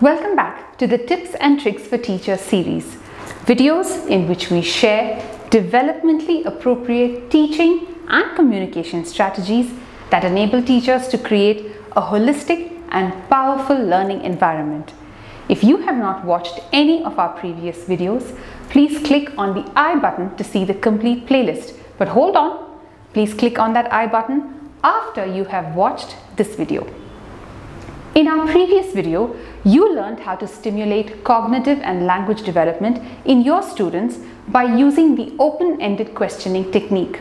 Welcome back to the Tips and Tricks for Teachers series, videos in which we share developmentally appropriate teaching and communication strategies that enable teachers to create a holistic and powerful learning environment. If you have not watched any of our previous videos, please click on the I button to see the complete playlist. But hold on, please click on that I button after you have watched this video. In our previous video, you learned how to stimulate cognitive and language development in your students by using the open-ended questioning technique.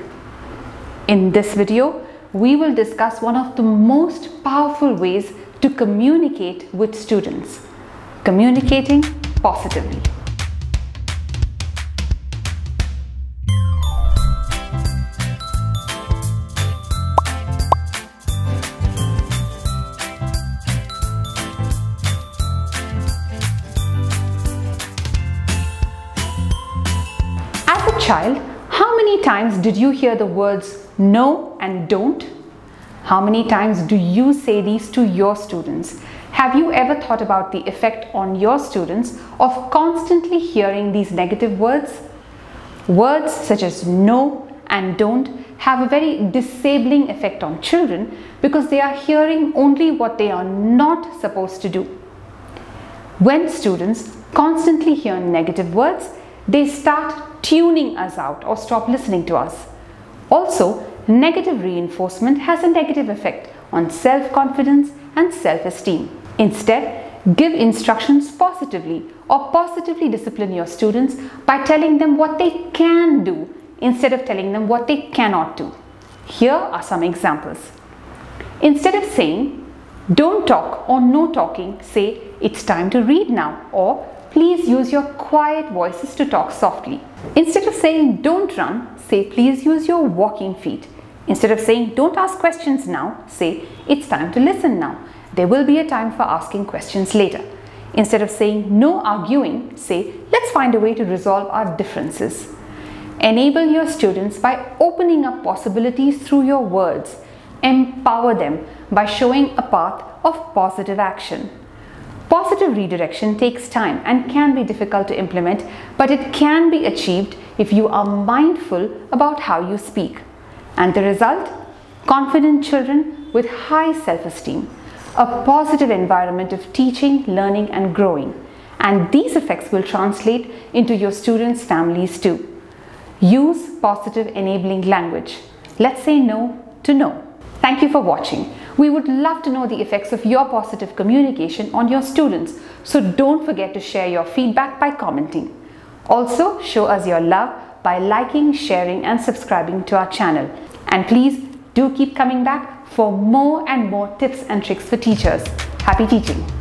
In this video, we will discuss one of the most powerful ways to communicate with students communicating positively. Child, how many times did you hear the words no and don't? How many times do you say these to your students? Have you ever thought about the effect on your students of constantly hearing these negative words? Words such as no and don't have a very disabling effect on children because they are hearing only what they are not supposed to do. When students constantly hear negative words, they start tuning us out or stop listening to us. Also, negative reinforcement has a negative effect on self-confidence and self-esteem. Instead, give instructions positively or positively discipline your students by telling them what they can do instead of telling them what they cannot do. Here are some examples. Instead of saying, don't talk or no talking, say, it's time to read now or please use your quiet voices to talk softly. Instead of saying don't run, say please use your walking feet. Instead of saying don't ask questions now, say it's time to listen now. There will be a time for asking questions later. Instead of saying no arguing, say let's find a way to resolve our differences. Enable your students by opening up possibilities through your words. Empower them by showing a path of positive action. Positive redirection takes time and can be difficult to implement, but it can be achieved if you are mindful about how you speak. And the result? Confident children with high self-esteem, a positive environment of teaching, learning and growing. And these effects will translate into your students' families too. Use positive enabling language. Let's say no to no. Thank you for watching. We would love to know the effects of your positive communication on your students, so don't forget to share your feedback by commenting. Also, show us your love by liking, sharing and subscribing to our channel. And please do keep coming back for more and more tips and tricks for teachers. Happy teaching!